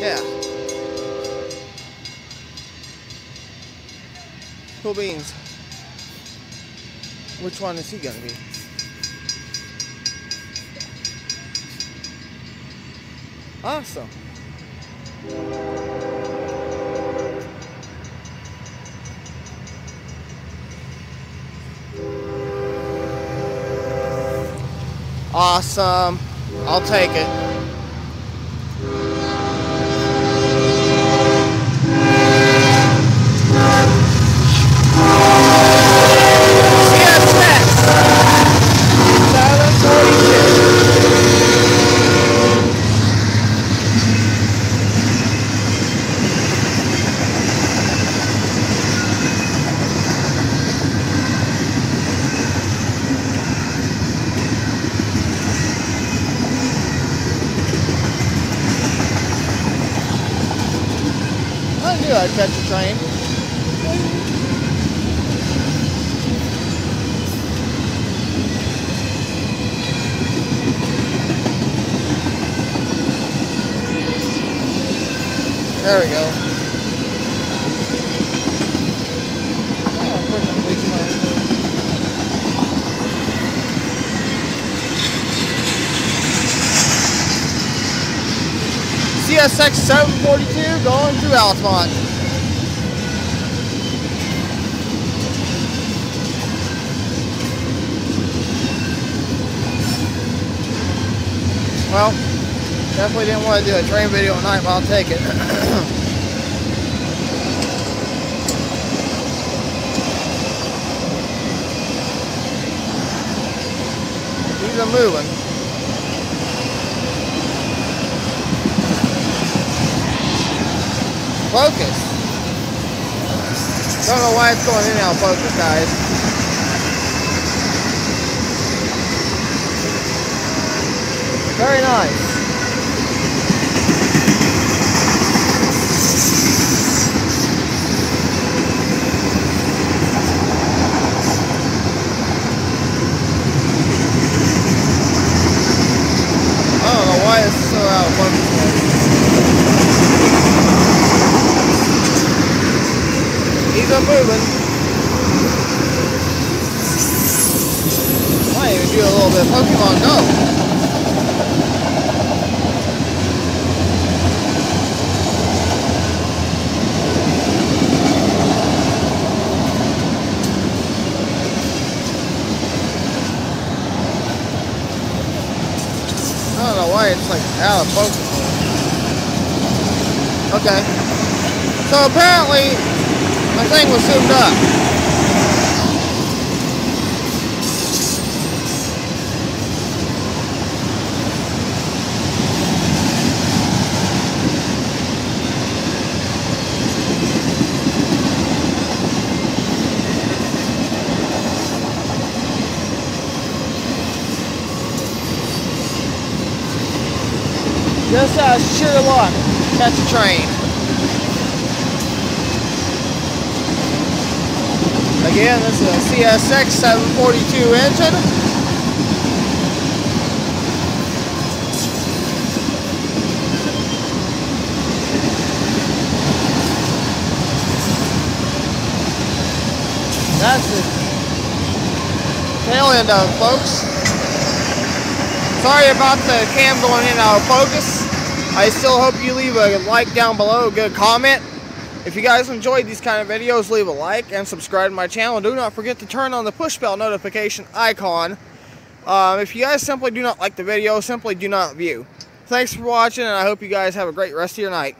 Yeah. Cool beans. Which one is he gonna be? Awesome. Awesome. I'll take it. Knew I'd catch a train. There we go. CSX 742 going through Altamont. Well, definitely didn't want to do a train video at night, but I'll take it. Moving. Focus. Don't know why it's going in out focus, guys. Very nice. I don't know why it's so out of focus. He's up moving. Might even do a little bit of Pokemon Go. I don't know why it's like out of focus. Okay. So apparently my thing was zoomed up. Just uh, sheer luck, catch a train. Again, this is a CSX 742 engine. That's the tail end of it, folks. Sorry about the cam going in out of focus. I still hope you leave a like down below, a good comment. If you guys enjoyed these kind of videos, leave a like and subscribe to my channel. Do not forget to turn on the push bell notification icon. Um, if you guys simply do not like the video, simply do not view. Thanks for watching, and I hope you guys have a great rest of your night.